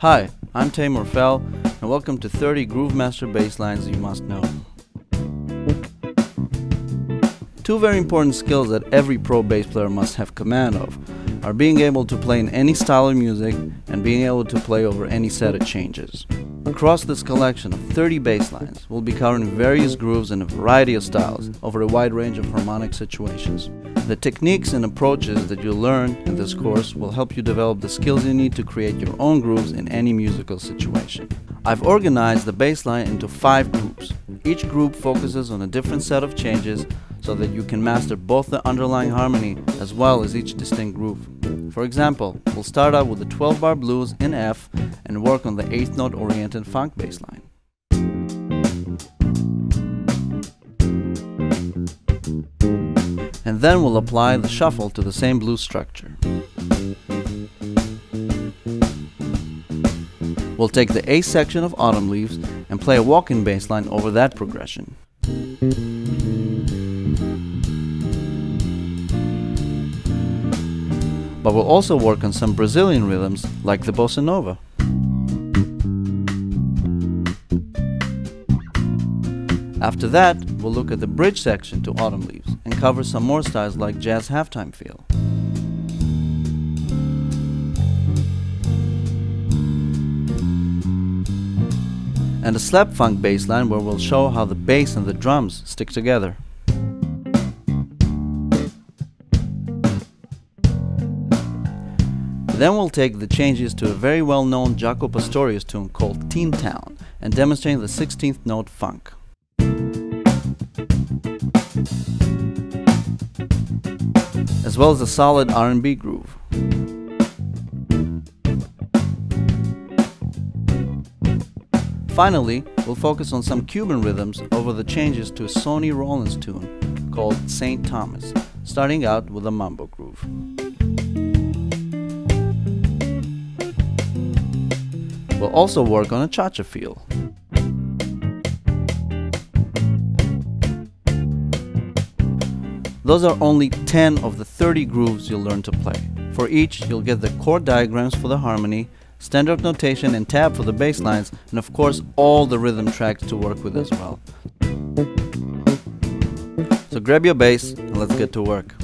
Hi, I'm Teymur Phell, and welcome to 30 Groovemaster basslines you must know. Two very important skills that every pro bass player must have command of are being able to play in any style of music and being able to play over any set of changes. Across this collection of 30 bass lines, we'll be covering various grooves in a variety of styles over a wide range of harmonic situations. The techniques and approaches that you'll learn in this course will help you develop the skills you need to create your own grooves in any musical situation. I've organized the bass line into five groups. Each group focuses on a different set of changes so that you can master both the underlying harmony as well as each distinct groove. For example, we'll start out with the 12 bar blues in F and work on the 8th note oriented funk bass line. And then we'll apply the shuffle to the same blues structure. We'll take the A section of Autumn Leaves and play a walking bass line over that progression. But we'll also work on some Brazilian rhythms like the bossa nova. After that, we'll look at the bridge section to Autumn Leaves and cover some more styles like jazz halftime feel. And a slap funk bass line where we'll show how the bass and the drums stick together. Then we'll take the changes to a very well-known Jaco Pastorius tune called Teen Town and demonstrate the 16th note funk. As well as a solid R&B groove. Finally, we'll focus on some Cuban rhythms over the changes to a Sonny Rollins tune called St. Thomas, starting out with a mambo groove. We'll also work on a cha-cha feel. Those are only 10 of the 30 grooves you'll learn to play. For each, you'll get the chord diagrams for the harmony, standard notation and tab for the bass lines, and of course all the rhythm tracks to work with as well. So grab your bass and let's get to work.